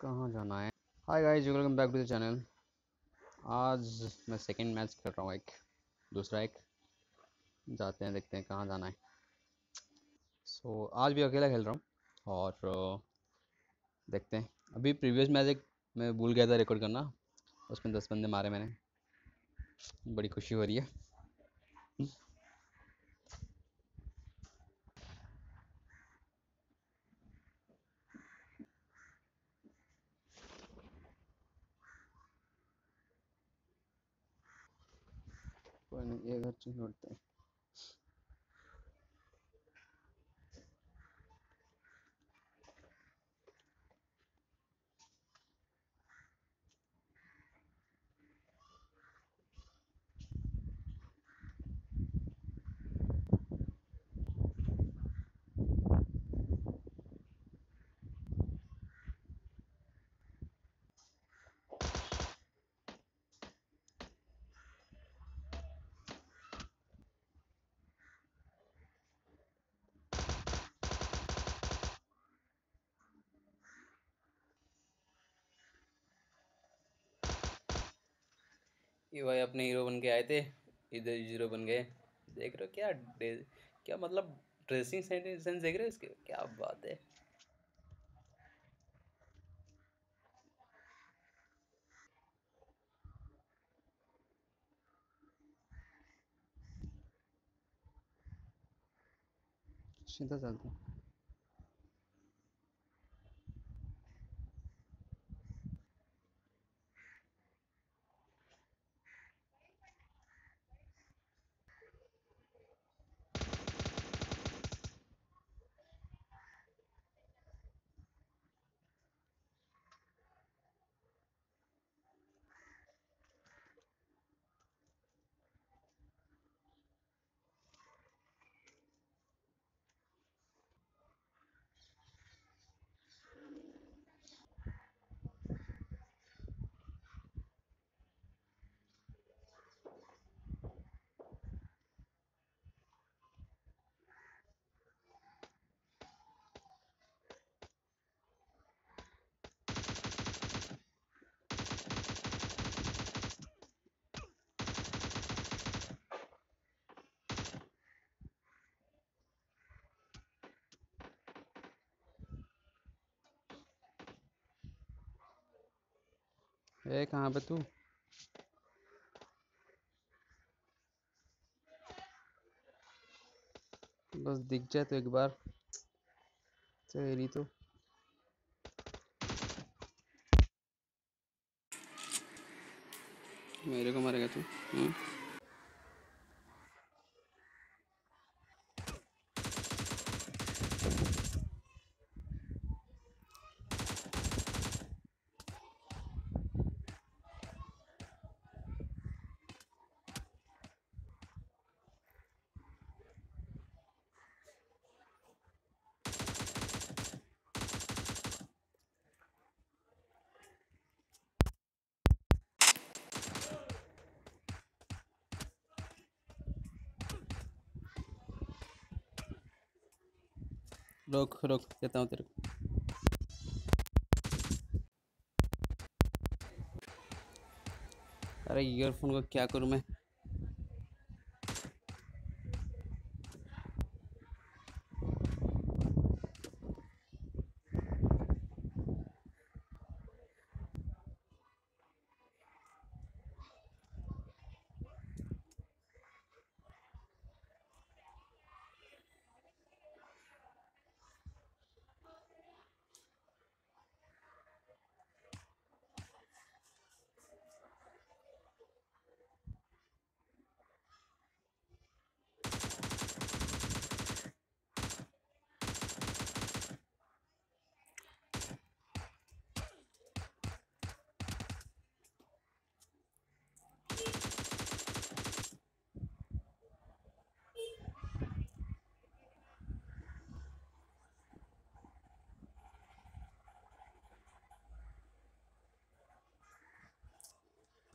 कहाँ जाना है? Hi guys welcome back to the channel आज मैं सेकंड मैच खेल रहा हूँ एक दूसरा एक। जाते हैं देखते हैं कहाँ जाना है। सो so, आज भी अकेला खेल रहा हूँ और देखते हैं। अभी प्रीवियस मैच एक मैं भूल गया था रिकॉर्ड करना। उसमें दस बंदे मारे मैंने। बड़ी खुशी हो रही है। कोई नहीं ये ये भाई अपने हीरो बन के आए थे, इधर ज़ीरो बन गए। देख रहे हो क्या क्या मतलब ड्रेसिंग सेंस देख रहे हो इसके? क्या बात है। सीधा चलते हैं। ए, कहाँ पे तू? बस दिख जाए तो एक बार। तेरी तो। मेरे को मारेगा तू हम्म रोक रोक देता हूँ तेरे को। अरे ईयरफोन को क्या करूँ मैं?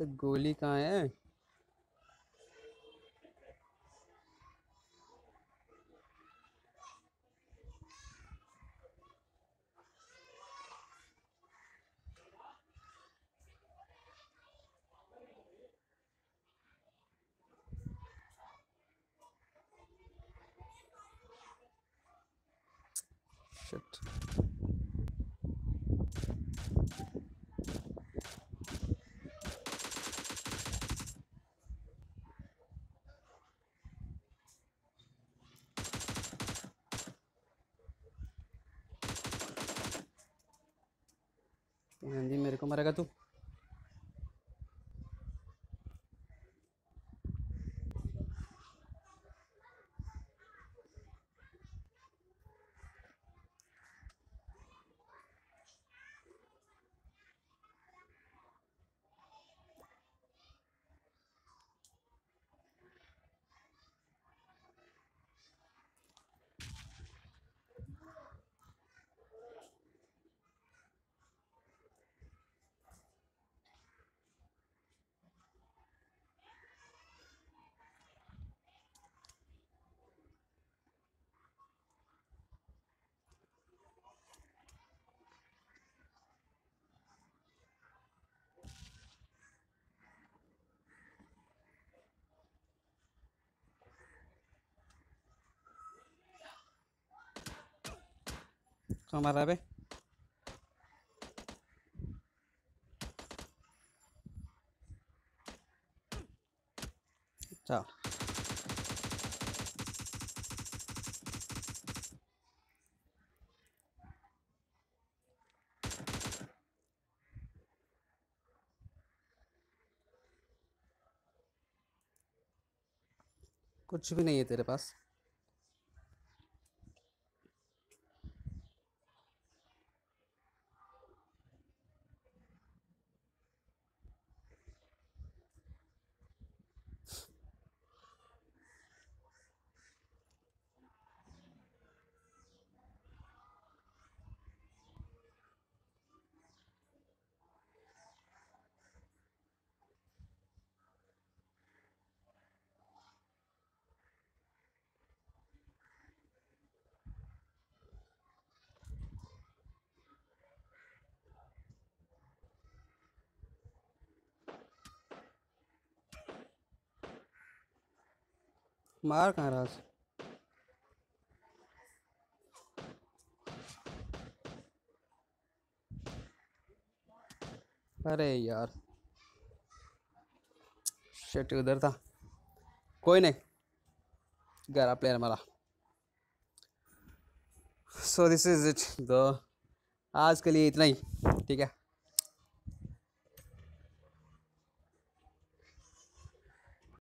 तो गोली कहाँ है Shit. हिंदी मेरे को मरेगा तू। मार रहा अच्छा कुछ भी नहीं है तेरे पास। मार कहाँ रहा? अरे यार। शेट उधर था। कोई नहीं। ग्यारह प्लेयर हमारा। So this is it the आज के लिए इतना ही। ठीक है?